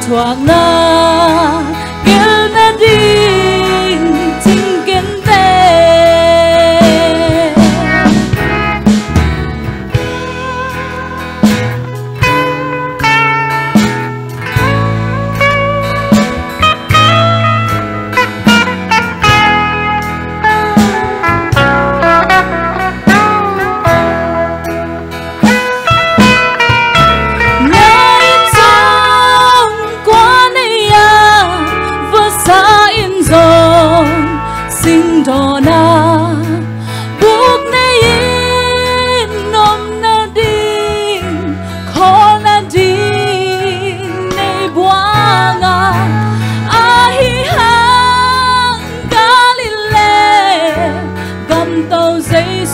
toi, non.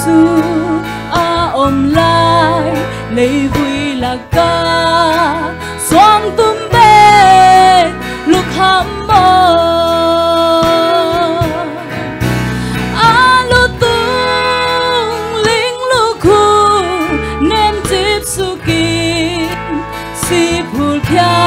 Giêsu a ôm lại lấy vui là ca xoang tum bê lúc hâm mơ a lu tung linh lu khu nem tiếp su kim si phul kia.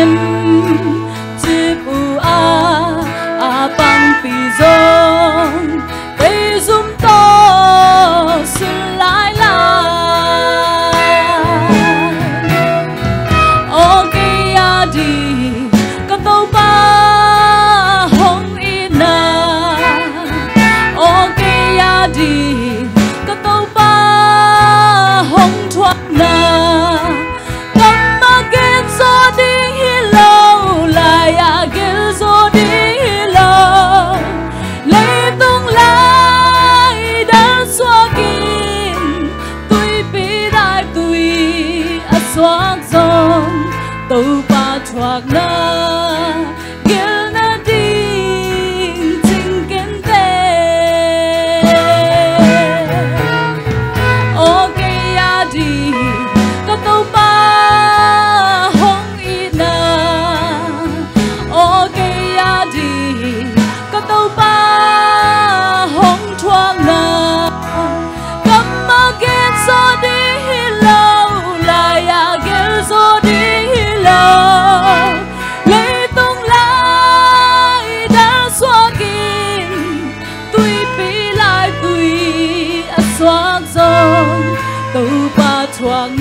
To nem chipu a à xóa tàu ba thoát nơi tuy xóa dòng tàu ba thoáng